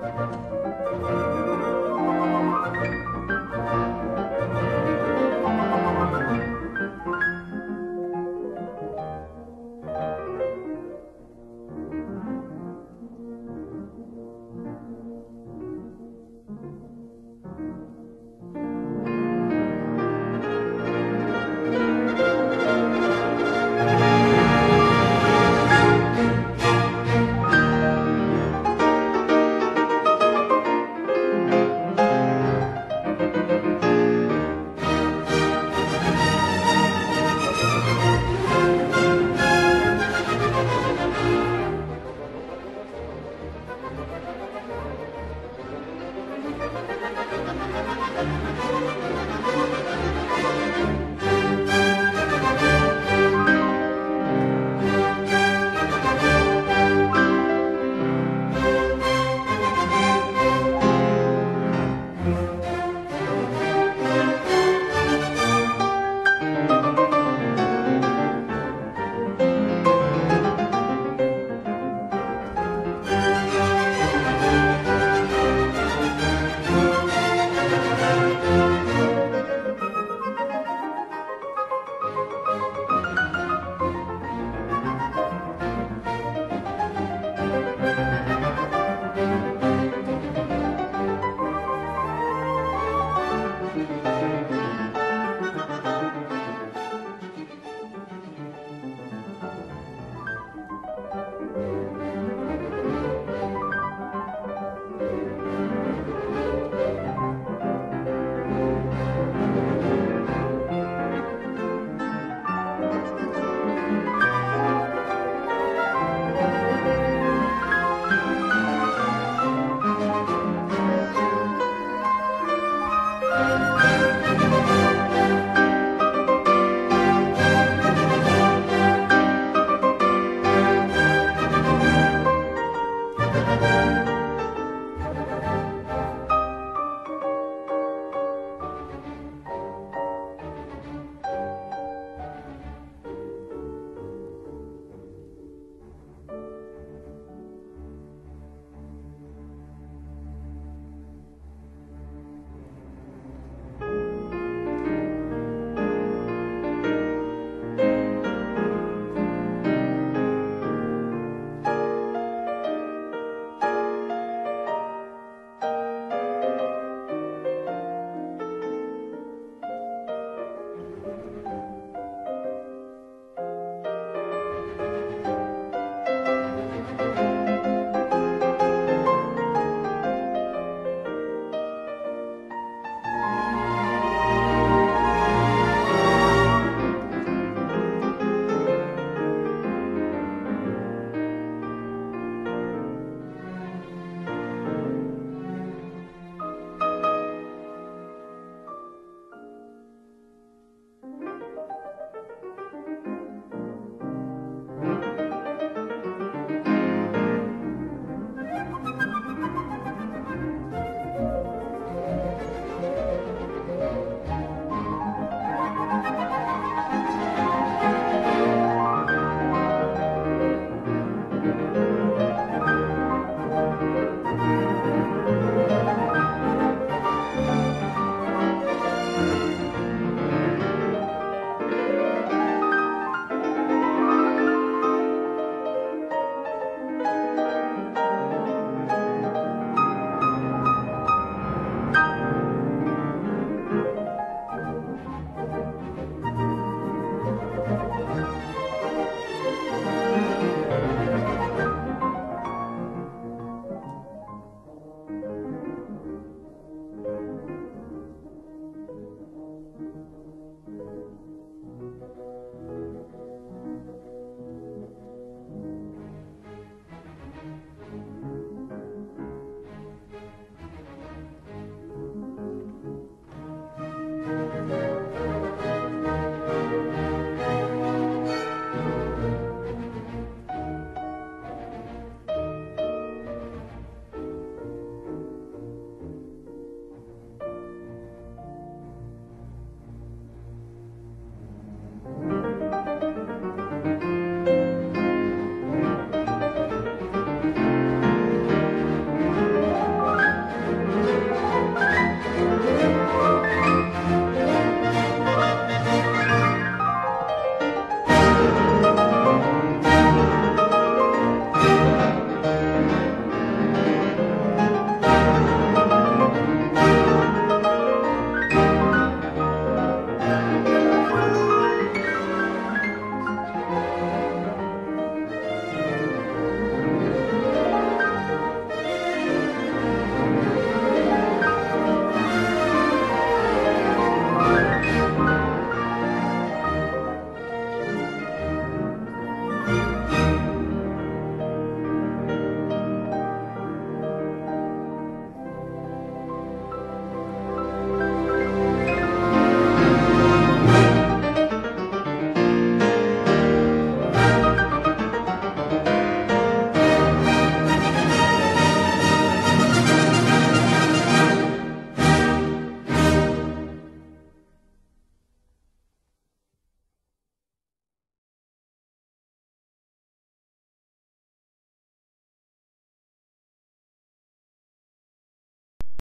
Música